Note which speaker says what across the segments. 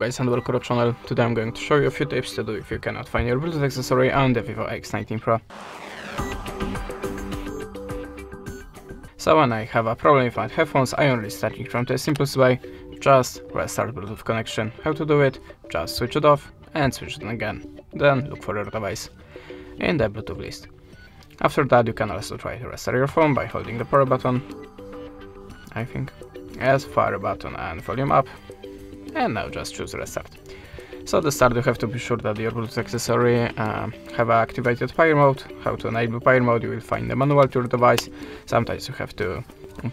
Speaker 1: guys and welcome to channel. Today I'm going to show you a few tips to do if you cannot find your Bluetooth accessory on the Vivo X90 Pro. So when I have a problem with my headphones, I only starting from the simplest way, just restart Bluetooth connection. How to do it? Just switch it off and switch it on again. Then look for your device in the Bluetooth list. After that you can also try to restart your phone by holding the power button, I think, yes, fire button and volume up and now just choose restart. So to start you have to be sure that your Bluetooth accessory uh, have activated pair mode. How to enable pair mode you will find the manual to your device. Sometimes you have to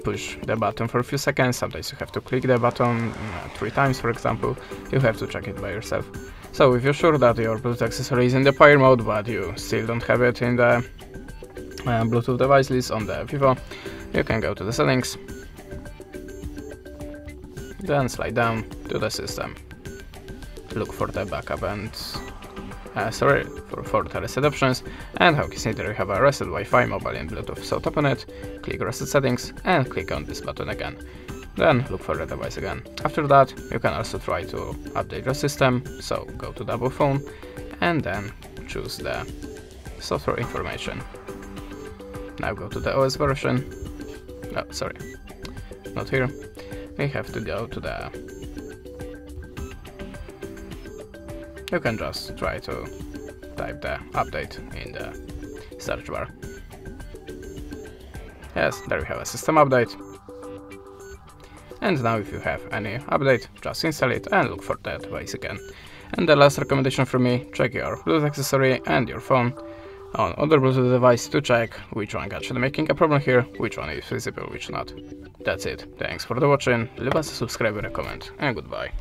Speaker 1: push the button for a few seconds, sometimes you have to click the button uh, three times for example, you have to check it by yourself. So if you're sure that your Bluetooth accessory is in the pair mode but you still don't have it in the uh, Bluetooth device list on the Vivo, you can go to the settings then slide down to the system. Look for the backup and uh, sorry, for, for the reset options, and how there you have a reset Wi-Fi, mobile and Bluetooth. So tap on it, click reset settings, and click on this button again. Then look for the device again. After that, you can also try to update your system, so go to double phone, and then choose the software information. Now go to the OS version. Oh, sorry, not here we have to go to the... You can just try to type the update in the search bar. Yes, there we have a system update. And now if you have any update, just install it and look for that device again. And the last recommendation from me, check your Bluetooth accessory and your phone on other Bluetooth device to check which one actually making a problem here, which one is visible, which not. That's it. Thanks for the watching, leave us a subscribe and a comment, and goodbye.